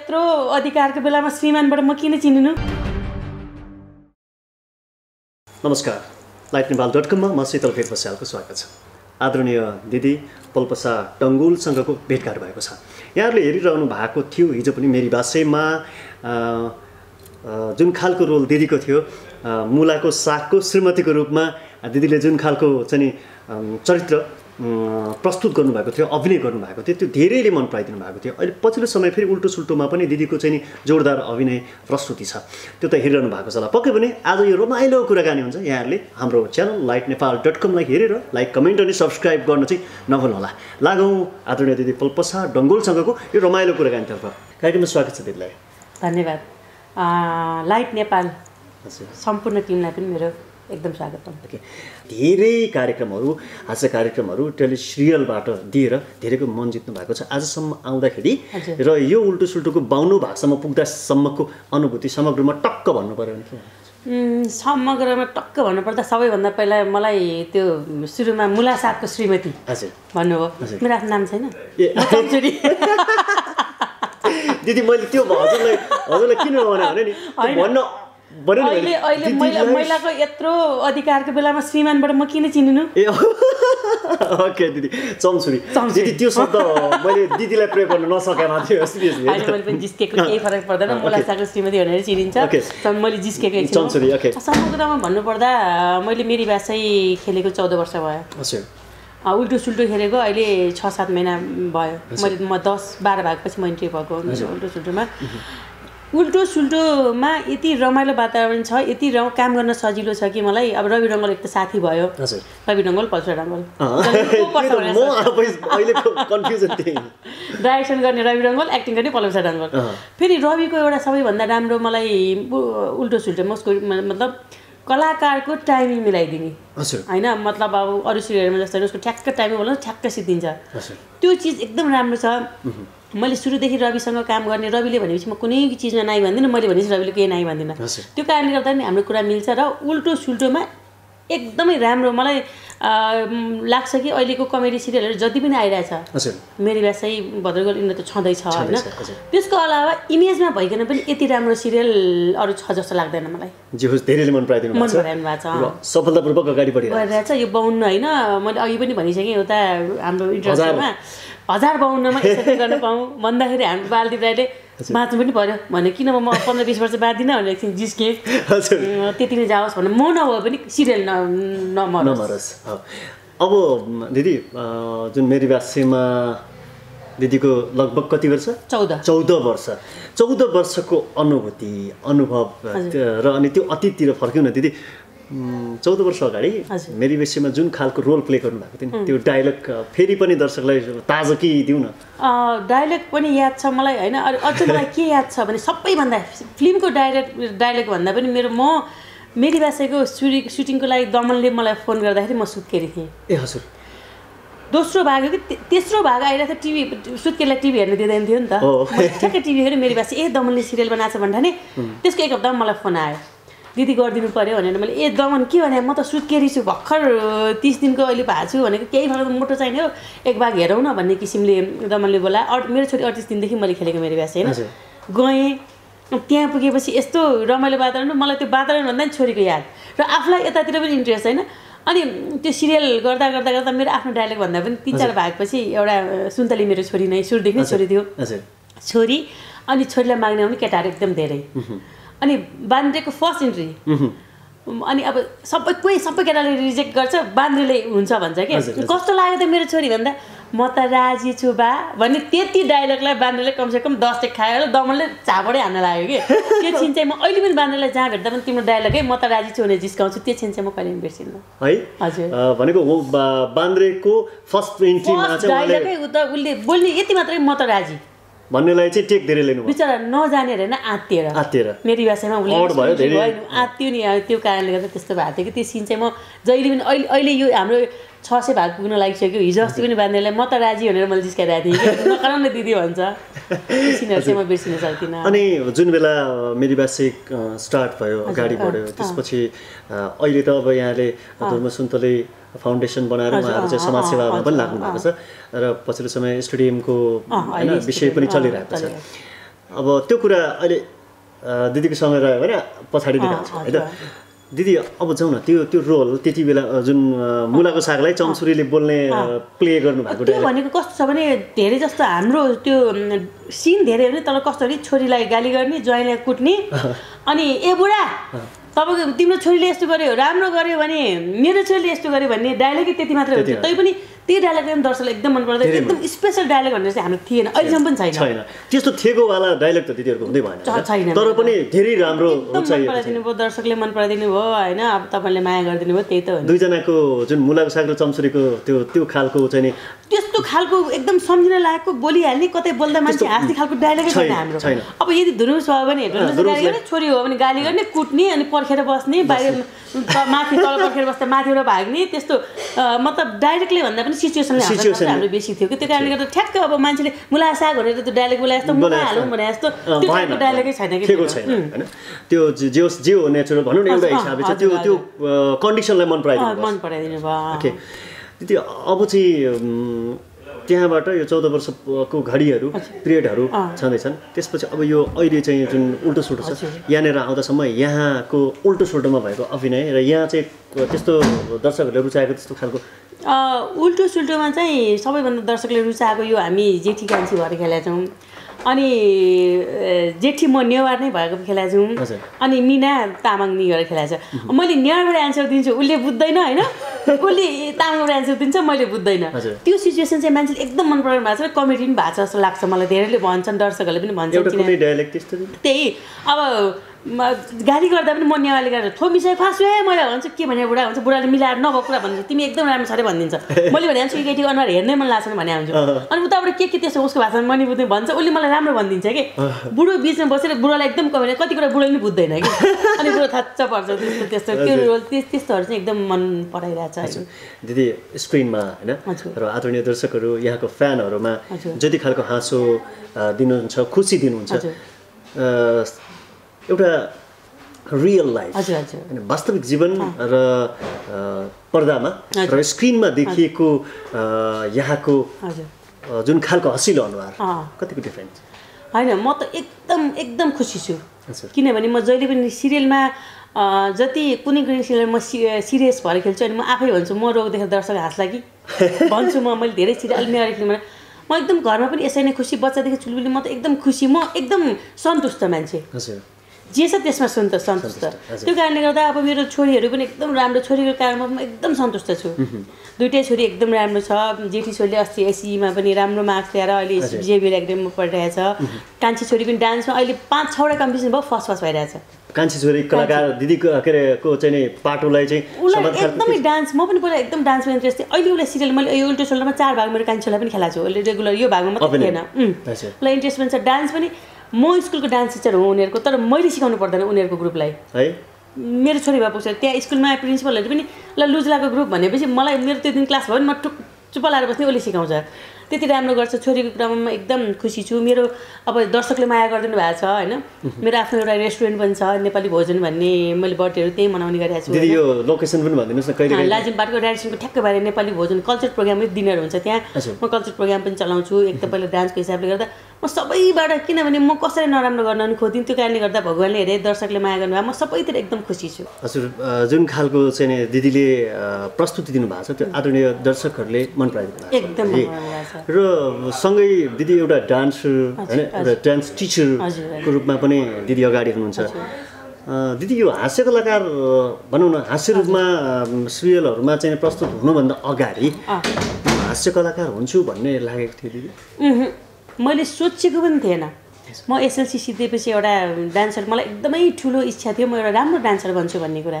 यत्रो अधिकारको बेलामा श्रीमानबाट म किन चिनिनु? नमस्कार लाइट नेपाल डट कममा म शीतल भेट बस्यालको स्वागत छ। आदरणीय दिदी पल्पसा टङ्गुलसँगको भेटघाट भएको छ। यहाँहरूले हेरिरहनु भएको थियो हिजो पनि मेरी भाषेमा जुन खालको रोल दिदीको थियो मुलाको सागको श्रीमतीको रूपमा दिदीले जुन खालको चाहिँ चरित्र प्रस्तुत गर्नुभएको थियो अभिनय गर्नुभएको थियो त्यो धेरैले मन पराइदिनु भएको थियो। अहिले पछिल्लो समय फेरि उल्टो सुल्टोमा पनि दिदीको चाहिँ नि जोरदार अभिनय प्रस्तुति छ। त्यो त हेरिरहनु भएको छ होला। पक्कै पनि आज यो रमाइलो कुराकानी हुन्छ यहाँहरूले। हाम्रो च्यानल लाइट नेपाल डट कमलाई हेरेर लाइक कमेन्ट अनि सब्सक्राइब गर्न चाहिँ नभुल्नुहोला। लागौँ आदरणीय दिदी पल्पसा डङ्गोलसँगको यो रमाइलो कुराकानीतर्फ। कार्यक्रममा स्वागत छ दिदीलाई। धन्यवाद। लाइट नेपाल। हजुर। सम्पूर्ण टिमलाई पनि मेरो एकदम स्वागत ओके। धेरै कार्यक्रमहरू हास्य कार्यक्रमहरू टेलि सिरियलबाट दिएर धेरैको मन जित्नु भएको छ। आजसम्म आउँदाखेरि। र यो उल्टो सुल्टोको बाहुनो भागसम्म पुग्दासम्मको अनुभूति समग्रमा टक्क भन्नु पऱ्यो भने समग्रमा टक्क भन्नुपर्दा सबैभन्दा पहिला मलाई त्यो सुरुमा मुला सागको श्रीमती हजुर। भन्नुभयो। मेरो आफ्नो नाम छैन? दिदी मैले त्यो हजुरलाई हजुरलाई किन भने नि। भन्न अहिले मैले, अहिले यत्रो अधिकारको बेलामा श्रीमानबाट म किन चिनिनु? ए ओके दिदी। चम्सुरी चम्सुरी। दिदी त्यो शब्द मैले दिदीलाई प्रयोग गर्न नसकेमा थियो मैले पनि जिस्केको केही फरक पर्दैन। मुला सागको श्रीमती भनेर चिनिन्छ। मैले जिस्केको okay. समग्रमा भन्नुपर्दा मैले मेरी भाषै खेलेको चौध वर्ष भयो। उल्टो सुल्टो खेलेको अहिले छ सात महिना भयो। मैले म दस बाह्र भागपछि म इन्ट्री भएको उल्टो सुल्टोमा उल्टो सुल्टोमा यति रमाइलो वातावरण छ यति र काम गर्न सजिलो छ कि मलाई? अब रवि रङ्गल एक त साथी भयो। रवि पल्सर अहिलेको कन्फ्युजन त्यही डाइरेक्सन गर्ने रवि रङ्गल एक्टिङ गर्ने पल्सर रङ्गल अँ। फेरि रविको एउटा सबैभन्दा राम्रो मलाई उल्टो सुल्टोमा उसको मतलब कलाकारको टाइमिङ मिलाइदिने। होइन? मतलब अब अरू सिरियलमा जस्तो उसको ठ्याक्क टाइमिङ बोल्नु ठ्याक्क सिद्धिन्छ। त्यो चिज एकदम राम्रो छ। मैले सुरुदेखि रविसँग काम गर्ने रविले भनेपछि म कुनै चिजमा नाइ भन्दिनँ मैले भनेपछि रविले केही नाइ भन्दिनँ। त्यो कारणले गर्दा नि हाम्रो कुरा मिल्छ र उल्टो सुल्टोमा एकदमै राम्रो। मलाई लाग्छ कि अहिलेको कमेडी सिरियलहरू जति पनि आइरहेछ मेरी व्यासै भद्रगोल यिनीहरू त छँदैछ होइन। त्यसको अलावा इमेजमा भइकन पनि यति राम्रो सिरियल अरू छ जस्तो लाग्दैन मलाई। जे होस् धेरैले मन पराइदिनु मन भएको छ। पराउनु भएको छ। र सफलतापूर्वक अगाडि बढिरहेको गरिरहेछ यो बाहुन्न होइन? मैले अघि पनि भनिसकेँ एउटा हाम्रो इन्टरभ्यूमा हजार बाहुन्नमा यसरी गर्न पाऊँ भन्दाखेरि हाम्रो बालदीप राईले बाँच्नु पनि पऱ्यो भने किन म पन्ध्र बिस वर्ष बाँच्दिनँ भनेर एकछिन जिस्केँ। त्यति नै जाओस् भने म नभए पनि सिरियल न नमरोस्। अब दिदी जुन मेरी भाषीमा दिदीको लगभग कति वर्ष? चौध। चौध वर्ष। चौध वर्षको अनुभूति अनुभव र अनि त्यो अतीततिर फर्क्यौँ न दिदी। चौध वर्ष अगाडि। मेरी विषयमा जुन खालको रोल प्ले गर्नुभएको थियो नि त्यो डायलग फेरि पनि दर्शकलाई ताजकी दिउँ न डायलग पनि याद छ मलाई होइन? अझ मलाई के याद छ भने सबैभन्दा फिल्मको डाइरेक्ट डायलग भन्दा पनि मेरो म मेरी भाषाको सुटि सुटिङको लागि दमनले मलाई फोन गर्दाखेरि म सुत्केरी थिएँ। ए हजुर। दोस्रो भाग हो कि तेस्रो भाग आइरहेको थियो टिभी सुत्केलाई टिभी हेर्न दिँदैन थियो नि त। ठ्याक्कै टिभी हेरेँ मेरी भाषा। ए दमनले सिरियल बनाएको छ भन्दा नि त्यसको एक हप्तामा मलाई फोन आयो। दिदी गरिदिनु पऱ्यो भनेर मैले ए दमन के भने? म त सुत्केरी छु भर्खर तिस दिनको अहिले भएको छु भनेको केही फरक मोटो चाहिने हो। एक भाग हेरौँ न भन्ने किसिमले दमनले बोलायो अड मेरो छोरी अडतिस दिनदेखि मैले खेलेको मेरो भाषा होइन। गएँ त्यहाँ पुगेपछि यस्तो रमाइलो वातावरण मलाई त्यो वातावरण भन्दा नि छोरीको याद। र आफूलाई यतातिर पनि इन्ट्रेस्ट होइन अनि त्यो सिरियल गर्दा गर्दा गर्दा मेरो आफ्नो डायलग भन्दा पनि तिन चार भागपछि एउटा सुन्तली मेरो छोरी नै सुरुदेखि नै छोरी थियो। छोरी अनि छोरीलाई माग्ने आउने केटाहरू एकदम धेरै। अनि बान्द्रेको फर्स्ट इन्ट्री अनि अब सबै कोही सबै केटाले रिजेक्ट गर्छ बान्द्रेले हुन्छ भन्छ कि। कस्तो लाग्यो त मेरो छोरी भन्दा? म त राजी छु बा भन्ने त्यति डायलगलाई बान्द्रेले कमसेकम दस टेक खायो होला दमनले झापडै हान्न लाग्यो कि? त्यो छिन चाहिँ म अहिले पनि बान्द्रेलाई जहाँ भेट्दा पनि तिम्रो डायलगै म त राजी छु भने जिस्काउँछु त्यो छिन चाहिँ म कहिले पनि बिर्सिन्न है? हजुर। भनेको हो बान्द्रेको फर्स्ट डायलगै उता उसले बोल्ने यति मात्रै म त राजी। भन्नेलाई चाहिँ टेक धेरै लिनुभयो। बिचरा नजानेर होइन आत्तिएर। आत्तिएर। मेरी भाषामा उसले भयो धेरै। आत्तियो नि त्यो कारणले गर्दा त्यस्तो भएको थियो कि त्यो सिन चाहिँ म जहिले पनि अहिले अहिले यो हाम्रो छ सय भाग पुग्न लागिसक्यो। हिजो अस्ति पनि बाँध्नेलाई म त राजी भनेर मैले जिस्काइरहेको थिएँ कि नकारण न दिदी भन्छ। सिनहरू चाहिँ म बिर्सिन सक्दिनँ। अनि जुन बेला मेरी बासिक स्टार्ट भयो अगाडि बढ्यो त्यसपछि अहिले त अब यहाँले धर्म सुन्तले फाउन्डेसन बनाएर उहाँहरू चाहिँ अँ, समाज अँ, सेवामा अँ, पनि लाग्नु भएको छ। र पछिल्लो समय स्टेडियमको होइन विषय पनि चलिरहेको छ। अब त्यो कुरा अहिले दिदीको समय रह्यो भने पछाडि दिइहाल्छु होइन। दिदी अब जाउँ न त्यो त्यो रोल त्यति बेला जुन मुलाको सागलाई चम्सुरीले बोल्ने प्ले गर्नुभएको त्यो डाइलग भनेको कस्तो छ भने धेरै जस्तो हाम्रो त्यो सिन धेरै हो भने तर कस्तो भने छोरीलाई गाली गर्ने ज्वाइँलाई कुट्ने अनि ए बुढा तपाईँको तिम्रो छोरीले यस्तो गर्यो राम्रो गर्यो भने मेरो छोरीले यस्तो गर्यो भन्ने डायलगै त्यति मात्रै हुन्छ। तै पनि त्यही डायलग पनि दर्शकलाई एकदम मन पर्दैन एकदम स्पेसल डायलग भनेर चाहिँ हाम्रो थिएन। अहिलेसम्म पनि छैन। छैन। त्यस्तो थेगोवाला डाइलग त दिदीहरूको हुँदै भएन छ-? छैन। तर पनि धेरै राम्रो मन पराइदिनु भयो दर्शकले मन पराइदिनु भयो होइन? अब तपाईँले माया गरिदिनु भयो त्यही त हो। दुईजनाको जुन मुलाको साग र चम्सुरीको त्यो त्यो खालको चाहिँ त्यस्तो खालको एकदम सम्झिन लायकको बोलिहाल्ने कतै बोल्दा मान्छे हाँस्ने खालको डायलगै छैन हाम्रो। अब यदि धुरुस गाली धुरुसले- गर्ने छोरी हो भने गाली गर्ने कुट्ने अनि पर्खेर बस्ने बाहिर माथि तल पर्खेर बस्दा माथिबाट भाग्ने त्यस्तो मतलब डाइरेक्टली भन्दा पनि सिचुएसनले Situation- हाम्रो बेसी थियो कि? त्यो कारणले गर्दा ठ्याक्क अब मान्छेले मुला साग भनेर त्यो डायलग बोलाए जस्तो मुला हालौँ। भने जस्तो त्यो डायलगै छैन कि। छैन. होइन? त्यो जे होस् जे हो नेचुरल भनौँ न एउटा हिसाबले चाहिँ त्यो त्यो कन्डिसनलाई मन पराइदिनु मन पराइदिनु भयो। दिदी अब चाहिँ त्यहाँबाट यो चौध वर्षको घडीहरू पिरियडहरू। छँदैछन्। त्यसपछि अब यो अहिले चाहिँ जुन उल्टो सुल्टो छ यहाँनिर आउँदासम्म यहाँको उल्टो सुल्टोमा भएको अभिनय र यहाँ चाहिँ त्यस्तो दर्शकहरूले रुचाएको त्यस्तो खालको उल्टो सुल्टोमा चाहिँ सबैभन्दा दर्शकले रुचाएको यो हामी जेठी कान्छी भएर खेलेका छौँ। अनि जेठी म नेवार नै भएको खेलाएको छौँ। अनि मिना तामाङ नि गरेर खेलाएको छ। मैले नेवारबाट एन्सर दिन्छु उसले बुझ्दैन होइन? उसले तामाङबाट एन्सर दिन्छ मैले बुझ्दैन। त्यो सिचुएसन चाहिँ मान्छेले एकदम मन पराउनु भएको छ। कमेडी पनि भएको छ जस्तो लाग्छ मलाई। धेरैले भन्छन् दर्शकहरूले पनि भन्छन्? त्यही। अब गाली गर्दा पनि म नेवाली गरेर थो मिसाइ फाँसु है मैले भन्छु के भने बुढा भन्छ बुढाले मिलाएर नभएको कुरा भनिदिन्छ तिमी एकदम राम्रो छ अरे भनिदिन्छ। मैले भने हान्छु केटीको अनुहार हेर्नै मन लाग्छ भने हुन्छु अनि उताबाट के के त्यसो उसको भाषामा मनी बुझ्ने भन्छ उसले मलाई राम्रो भनिदिन्छ कि। बुढो बिचमा बसेर बुढालाई एकदम कमेडी कति कुरा बुढोले पनि बुझ्दैन कि। अनि बुढो थाच्च पर्छ त्यस्तो त्यस्तो त्यो रोल त्यस त्यस्तोहरू चाहिँ एकदम मन पराइरहेको छ अहिले दिदी स्क्रिनमा होइन। र आदरणीय दर्शकहरू यहाँको फ्यानहरूमा। जति खालको हाँसो दिनुहुन्छ खुसी दिनुहुन्छ एउटा रियल लाइफ होइन वास्तविक जीवन र पर्दामा। र स्क्रिनमा देखिएको यहाँको जुन खालको हँसिलो अनुहार। कतिको डिफ्रेन्स होइन म त एकदम एकदम खुसी छु। किनभने म जहिले पनि सिरियलमा जति कुनै कुनै सिरियल म सि सिरियस भएर खेल्छु अनि म आफै भन्छु म रोग देखेर दर्शक हाँस्ला कि भन्छु म मैले धेरै सिरियल नेवारी फिल्ममा म एकदम घरमा पनि यसै नै खुसी बच्चादेखि चुलबुली म त एकदम खुसी म एकदम सन्तुष्ट मान्छे। हजुर। जे छ त्यसमा सन्तुष्ट सन्तुष्ट। सन्तुष्ट। त्यो कारणले गर्दा अब मेरो छोरीहरू पनि एकदम राम्रो छोरीको कारणमा म एकदम सन्तुष्ट छु। दुइटै छोरी एकदम राम्रो छ। जेठी छोरीले अस्ति एसईमा पनि राम्रो मार्क्स ल्याएर अहिले। बिहेभियर एकाडेमीमा पढिरहेछ कान्छी छोरी पनि डान्समा अहिले पाँच छवटा कम्पिटिसन भयो फर्स्ट फर्स्ट भइरहेछ कान्छी छोरी कलाकार दिदीको के अरे को चाहिँ पाटोलाई चाहिँ उसलाई एकदमै डान्स म पनि पहिला एकदम डान्समा इन्ट्रेस्ट थिएँ। अहिले उसलाई सिरियल मैले यो उल्टो सोल्टोमा चार भाग मेरो कान्छीलाई पनि खेलाएको छु। उसले रेगुलर यो भागमा मात्रै। थिएन। उसलाई इन्ट्रेस्ट पनि छ। डान्स पनि म स्कुलको डान्स टिचर हो उनीहरूको तर मैले सिकाउनु पर्दैन उनीहरूको ग्रुपलाई। है? मेरो छोरी भए पुग्छ त्यहाँ स्कुलमा प्रिन्सिपलहरूले पनि ल लुजलाको ग्रुप भनेपछि मलाई मेरो त्यो दिन क्लास भयो भने म टुक चुप्प लाएर बस्ने उसले सिकाउँछ। त्यति राम्रो गर्छ छोरीको कुरामा म एकदम खुसी छु। मेरो अब दर्शकले माया गरिदिनु भएको छ होइन? मेरो आफ्नो एउटा रेस्टुरेन्ट पनि छ नेपाली भोजन भन्ने मैले बर्थडेहरू त्यही मनाउने गरिरहेको छु। यो लोकेसन पनि भनिदिनुहोस् न लाजिमबाटको डान्सिङको ठ्याक्कै बारे नेपाली भोजन कल्चर प्रोग्रामै डिनर हुन्छ त्यहाँ। म कल्चर प्रोग्राम पनि चलाउँछु। एक त पहिला डान्सको हिसाबले गर्दा म सबैबाट किनभने म कसरी नराम्रो गर्न पनि खोज्दिनँ त्यो कारणले गर्दा भगवान्ले हेरे दर्शकले माया गर्नुभयो। म सबैतिर एकदम खुसी छु। हजुर जुन खालको चाहिँ नि दिदीले प्रस्तुति दिनुभएको छ त्यो आदरणीय दर्शकहरूले मन पराइदिनु एकदम। र सँगै दिदी एउटा डान्सर होइन एउटा डान्स टिचरको रूपमा पनि दिदी अगाडि हुनुहुन्छ। दिदी यो हास्य कलाकार भनौँ न हास्य रूपमा सिरियलहरूमा चाहिँ प्रस्तुत हुनुभन्दा अगाडि। हास्य कलाकार हुन्छु भन्ने लागेको थियो दिदी। मैले सोचेको पनि थिएन। म एसएलसी सिद्धेपछि एउटा डान्सर मलाई एकदमै ठुलो इच्छा थियो म एउटा राम्रो डान्सर बन्छु भन्ने कुरा।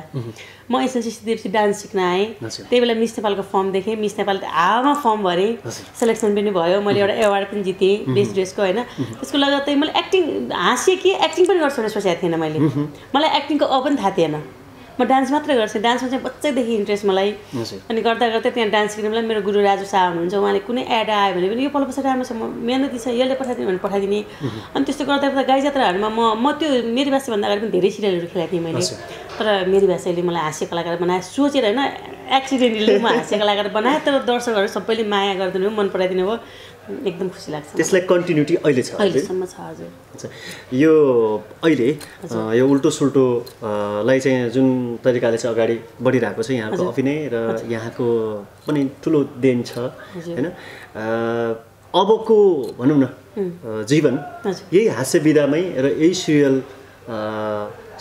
म एसएलसी सिद्धेपछि डान्स सिक्न आएँ। त्यही बेला मिस नेपालको फर्म देखेँ। मिस नेपाल हावामा फर्म भरेँ। सेलेक्सन पनि भयो। मैले एउटा एवार्ड पनि जितेँ बेस्ट ड्रेसको होइन। त्यसको लगत्तै मैले एक्टिङ हाँसेँ कि एक्टिङ पनि गर्छु भनेर सोचेको थिएन मैले। मलाई एक्टिङको अ पनि थाहा थिएन। म डान्स मात्रै गर्छु। डान्समा चाहिँ बच्चैदेखि इन्ट्रेस्ट मलाई। अनि गर्दा गर्दै त्यहाँ डान्स सिक्ने बेला मेरो गुरु राजु शाह हुनुहुन्छ उहाँले कुनै एड आयो भने पनि यो पल्लो पछाडि राम्रो छ म मेहनती छ यसले पठाइदिनु भने पठाइदिने। अनि त्यस्तो गर्दा गर्दा गाई जात्राहरूमा म म त्यो मेरी भाषाभन्दा अगाडि पनि धेरै सिरियलहरू खेलाएको थिएँ मैले। तर मेरी भाषाले मलाई हास्य कलाकार बनाए। सोचेर होइन एक्सिडेन्टली म हास्य कलाकार बनाएँ तर दर्शकहरू सबैले माया गरिदिनु मन पराइदिनु भयो। एकदम खुसी लाग्छ त्यसलाई कन्टिन्युटी अहिले छ अहिले अहिलेसम्म छ हजुर। यो अहिले यो उल्टो सुल्टो अ, लाई चाहिँ जुन तरिकाले चाहिँ अगाडि बढिरहेको छ यहाँको अभिनय र यहाँको पनि ठुलो देन छ होइन? अबको भनौँ न जीवन। यही हास्य विधामै र यही सिरियल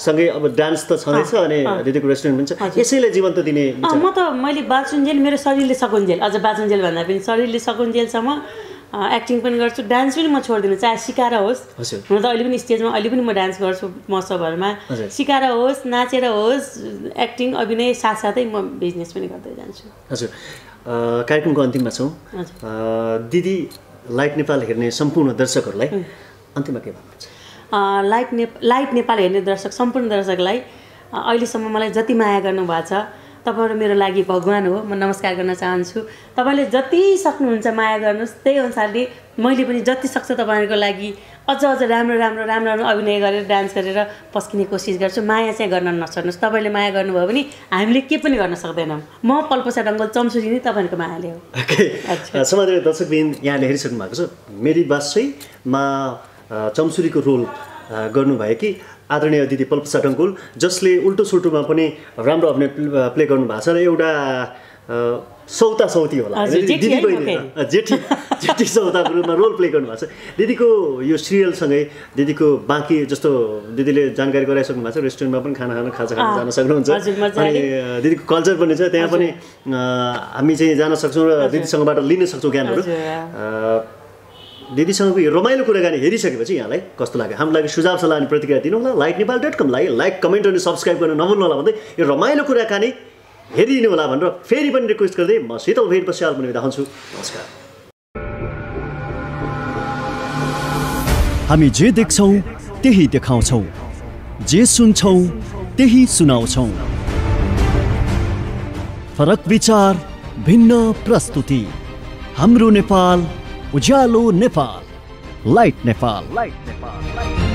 सँगै अब डान्स त छँदैछ अनि दिदीको रेस्टुरेन्ट पनि छ। यसैलाई जीवन त दिने म त मैले बाँचुन्जेल मेरो शरीरले सकुन्जेल अझ बाँचुन्जेल भन्दा पनि शरीरले सकुन्जेलसम्म एक्टिङ पनि गर्छु डान्स पनि म छोड्दिनँ चाहे सिकाएर होस्। हुन त अहिले पनि स्टेजमा अहिले पनि म डान्स गर्छु महोत्सवहरूमा। सिकाएर होस् नाचेर होस् एक्टिङ अभिनय साथसाथै म बिजनेस पनि गर्दै जान्छु। हजुर। कार्यक्रमको अन्तिममा छौँ। दिदी लाइट नेपाल हेर्ने सम्पूर्ण दर्शकहरूलाई अन्तिममा के भन्नुहुन्छ अँ, लाइट नेप लाइट नेपाल हेर्ने दर्शक सम्पूर्ण दर्शकलाई अहिलेसम्म मलाई जति माया गर्नुभएको छ तपाईँहरू मेरो लागि भगवान् हो म नमस्कार गर्न चाहन्छु। तपाईँले जति सक्नुहुन्छ माया गर्नुहोस् त्यही अनुसारले मैले पनि जति सक्छ तपाईँहरूको लागि अझ अझ राम्रो राम्रो राम्रो राम्रो अभिनय गरेर डान्स गरेर पस्किने कोसिस गर्छु। माया चाहिँ गर्न नछोड्नुहोस्। तपाईँले माया गर्नुभयो भने हामीले के पनि गर्न सक्दैनौँ। म पल्पसा डङ्गल चम्सुरी नै तपाईँहरूको मायाले हो। समाजका दर्शकबिन यहाँले हेरिसक्नु भएको छ। मेरी बासैमा चम्सुरीको रोल अ, गर्नुभएकी आदरणीय दिदी पल्पसा डङ्कुल जसले उल्टो सुल्टोमा पनि राम्रो अभिनय प्ले- प्ले गर्नुभएको छ र एउटा सौता सौती होला। दिदी बहिनी जेठी जेठी सौताको रूपमा रोल प्ले गर्नुभएको छ। दिदीको यो सिरियलसँगै दिदीको बाँकी जस्तो दिदीले जानकारी गराइसक्नु भएको छ रेस्टुरेन्टमा पनि खाना खान खाजा खान जान सक्नुहुन्छ। अनि दिदीको कल्चर पनि छ त्यहाँ पनि हामी चाहिँ जान सक्छौँ र दिदीसँगबाट लिन सक्छौँ ज्ञानहरू दिदीसँगको यो रमाइलो कुराकानी हेरिसकेपछि यहाँलाई कस्तो लाग्यो? हाम्रो लागि सुझाव सल्लाह अनि प्रतिक्रिया दिनु होला। लाइक नेपाल डट कमलाई लाइक कमेन्ट अनि सब्सक्राइब गर्न नभुल्नु होला भन्दै यो रमाइलो कुराकानी हेरिदिनु होला भनेर फेरि पनि रिक्वेस्ट गर्दै म शीतल भेट पश्चाल पनि बिदा हुन्छु। नमस्कार। हामी जे देख्छौँ त्यही देखाउँछौँ। जे सुन्छौँ त्यही सुनाउँछौँ। फरक विचार भिन्न प्रस्तुति। हाम्रो नेपाल उज्यालो Nepal. Light Nepal light Nepal.